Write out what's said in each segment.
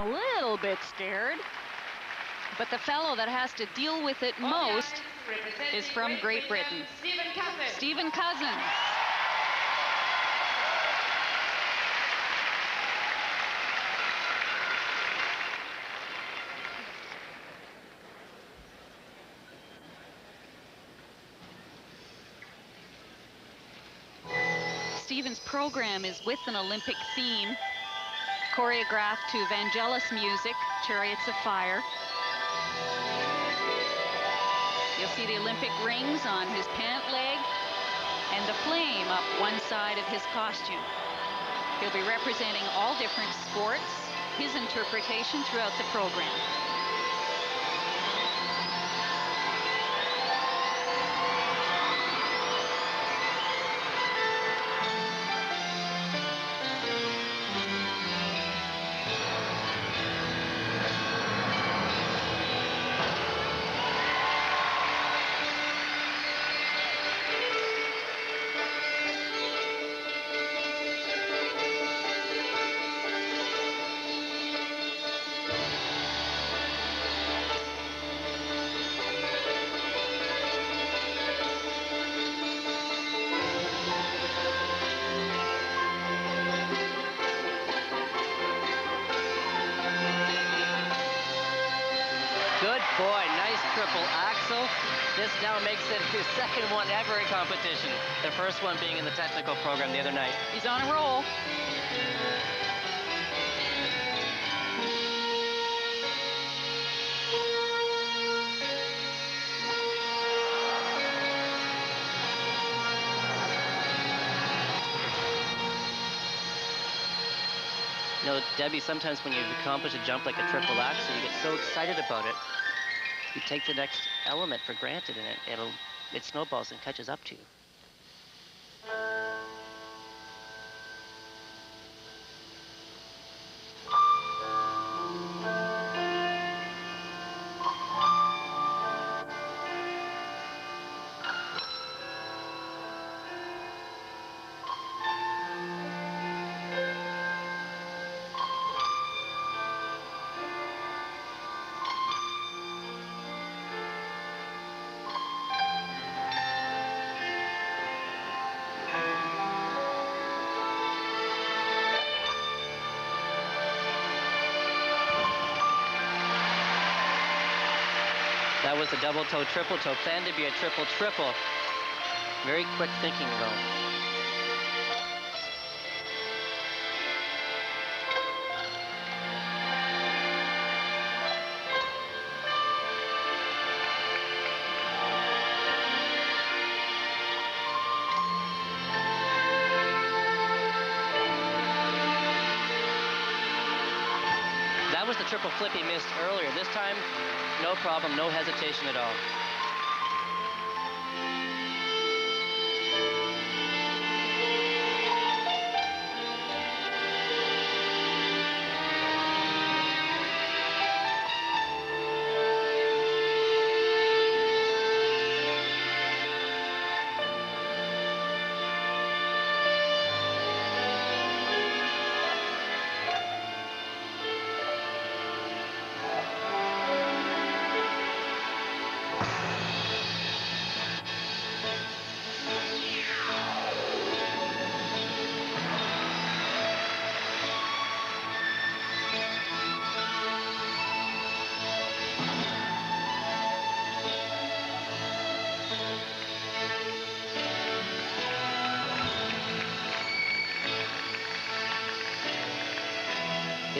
a little bit scared. But the fellow that has to deal with it most is from Great Britain. Stephen Cousins. Stephen Cousins. Stephen's program is with an Olympic theme, choreographed to Vangelis music, Chariots of Fire. You'll see the Olympic rings on his pant leg and the flame up one side of his costume. He'll be representing all different sports, his interpretation throughout the program. Nice triple axel. This now makes it his second one ever in competition. The first one being in the technical program the other night. He's on a roll. You know, Debbie, sometimes when you accomplish a jump like a triple axel, you get so excited about it, you take the next element for granted, and it, it'll it snowballs and catches up to you. That was a double toe, triple toe, planned to be a triple triple. Very quick thinking though. Was the triple flip he missed earlier. This time, no problem, no hesitation at all.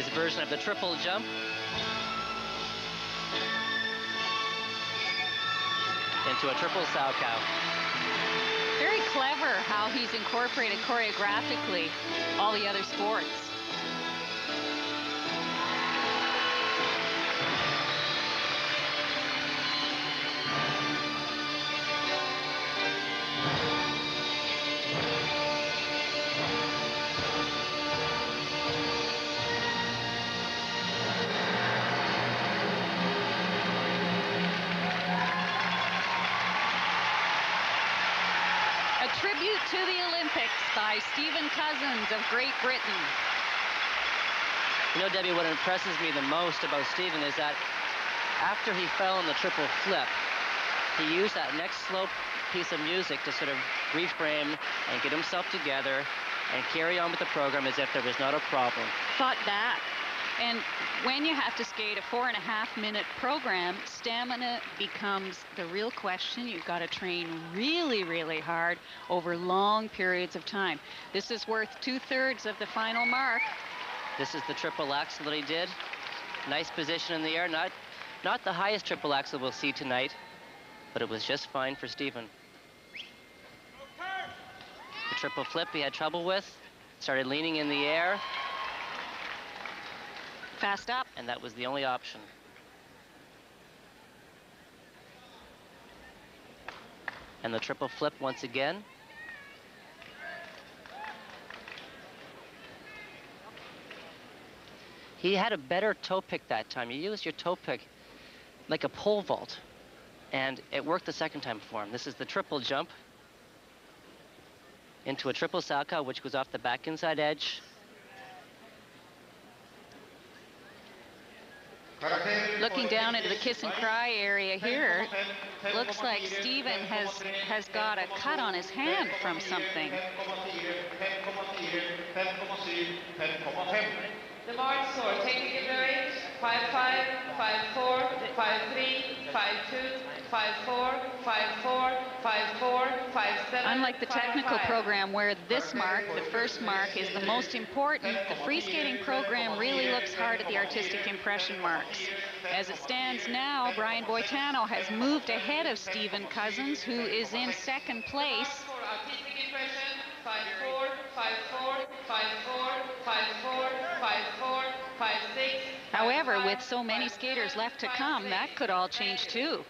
His version of the triple jump. Into a triple salchow. Very clever how he's incorporated choreographically all the other sports. Tribute to the Olympics by Stephen Cousins of Great Britain. You know, Debbie, what impresses me the most about Stephen is that after he fell in the triple flip, he used that next slow piece of music to sort of reframe and get himself together and carry on with the program as if there was not a problem. Fought back. And when you have to skate a four and a half minute program, stamina becomes the real question. You've got to train really, really hard over long periods of time. This is worth two thirds of the final mark. This is the triple axel that he did. Nice position in the air. Not, not the highest triple axel we'll see tonight, but it was just fine for Stephen. The triple flip he had trouble with. Started leaning in the air, Fast up. and that was the only option. And the triple flip once again. He had a better toe pick that time. You used your toe pick like a pole vault, and it worked the second time for him. This is the triple jump into a triple salchow, which goes off the back inside edge. Looking down into the kiss and cry area here, looks like Stephen has has got a cut on his hand from something. The mark score, technical range, 5-5, 5-4, 5-3, 5-2, 5-4, 5-4, 5-4, 5-7, Unlike the technical program where this mark, the first mark, is the most important, the free skating program really looks hard at the artistic impression marks. As it stands now, Brian Boitano has moved ahead of Stephen Cousins, who is in second place. For artistic impression, 5-4, 5-4, 5-4, 5-4, 5-4, 5-6. However, with so many skaters left to come, that could all change too.